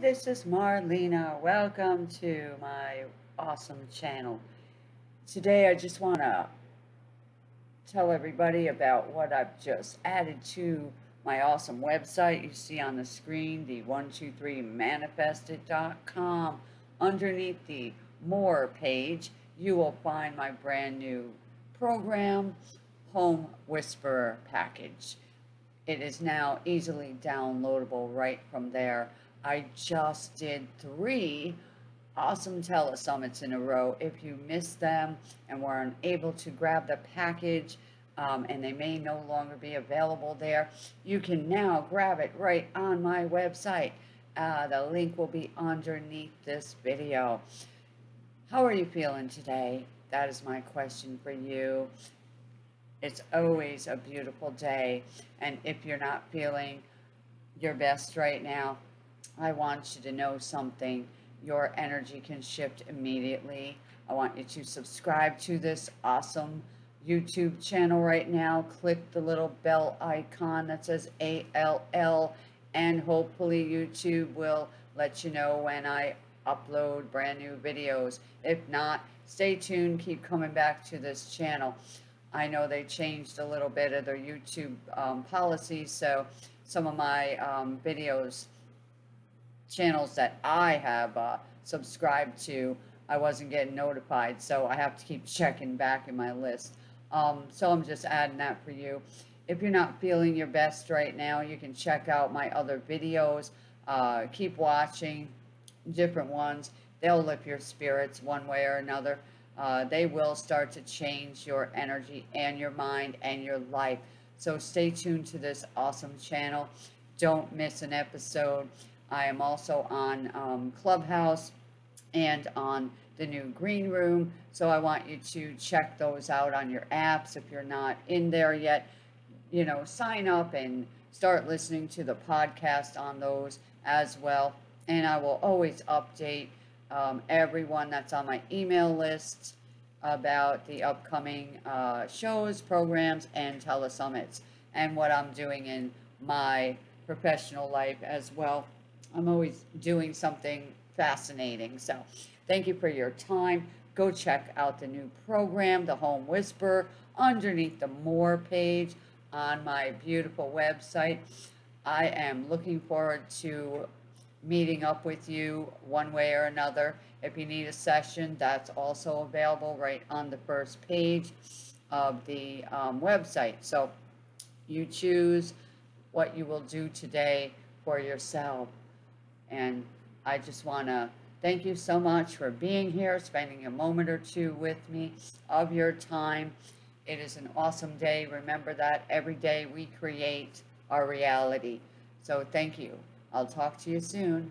this is Marlenea. Welcome to my awesome channel. Today I just want to tell everybody about what I've just added to my awesome website. You see on the screen, the 123manifestit.com. Underneath the More page, you will find my brand new program, Home Whisperer Package. It is now easily downloadable right from there. I just did three awesome telesummits in a row. If you missed them and were unable to grab the package, um, and they may no longer be available there, you can now grab it right on my website. Uh, the link will be underneath this video. How are you feeling today? That is my question for you. It's always a beautiful day. And if you're not feeling your best right now, I want you to know something. Your energy can shift immediately. I want you to subscribe to this awesome YouTube channel right now. Click the little bell icon that says ALL and hopefully YouTube will let you know when I upload brand new videos. If not, stay tuned. Keep coming back to this channel. I know they changed a little bit of their YouTube um, policies, so some of my um, videos channels that I have uh, subscribed to, I wasn't getting notified, so I have to keep checking back in my list. Um, so I'm just adding that for you. If you're not feeling your best right now, you can check out my other videos. Uh, keep watching different ones. They'll lift your spirits one way or another. Uh, they will start to change your energy and your mind and your life. So stay tuned to this awesome channel. Don't miss an episode. I am also on um, Clubhouse and on the new Green Room. So I want you to check those out on your apps if you're not in there yet. You know, sign up and start listening to the podcast on those as well. And I will always update um, everyone that's on my email list about the upcoming uh, shows, programs, and telesummits, and what I'm doing in my professional life as well. I'm always doing something fascinating. So thank you for your time. Go check out the new program, The Home Whisper, underneath the More page on my beautiful website. I am looking forward to meeting up with you one way or another. If you need a session, that's also available right on the first page of the um, website. So you choose what you will do today for yourself. And I just want to thank you so much for being here, spending a moment or two with me of your time. It is an awesome day. Remember that every day we create our reality. So thank you. I'll talk to you soon.